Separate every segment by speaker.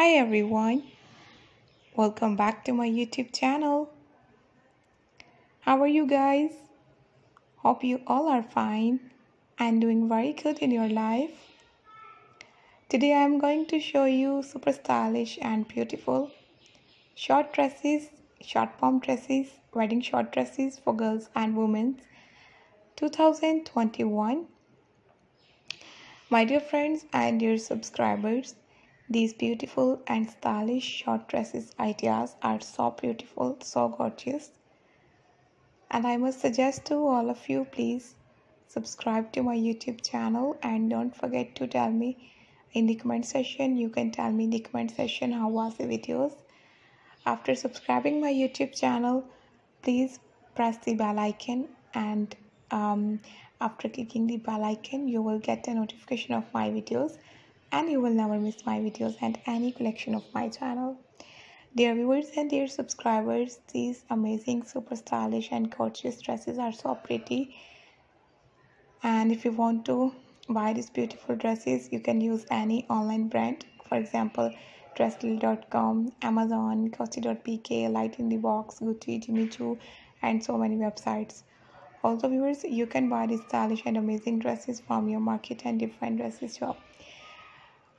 Speaker 1: Hi everyone, welcome back to my YouTube channel. How are you guys? Hope you all are fine and doing very good in your life. Today I am going to show you super stylish and beautiful short dresses, short palm dresses, wedding short dresses for girls and women 2021. My dear friends and dear subscribers, these beautiful and stylish short dresses ideas are so beautiful, so gorgeous. And I must suggest to all of you, please subscribe to my YouTube channel and don't forget to tell me in the comment section. You can tell me in the comment section how was the videos. After subscribing my YouTube channel, please press the bell icon and um, after clicking the bell icon, you will get a notification of my videos and you will never miss my videos and any collection of my channel. Dear viewers and dear subscribers, these amazing, super stylish and gorgeous dresses are so pretty. And if you want to buy these beautiful dresses, you can use any online brand. For example, dresslily.com, Amazon, Costi.pk, Light in the Box, Gucci, Jimmy Choo, and so many websites. Also, viewers, you can buy these stylish and amazing dresses from your market and different dresses shop.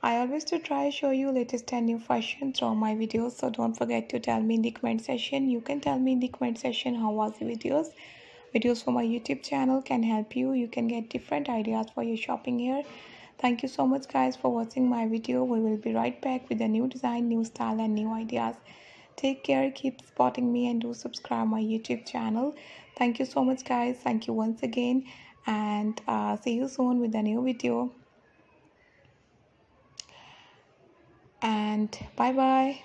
Speaker 1: I always to try to show you latest and new fashion through my videos so don't forget to tell me in the comment section. You can tell me in the comment section how was the videos. Videos for my youtube channel can help you. You can get different ideas for your shopping here. Thank you so much guys for watching my video. We will be right back with a new design new style and new ideas. Take care. Keep supporting me and do subscribe my youtube channel. Thank you so much guys. Thank you once again. And uh, see you soon with a new video and bye bye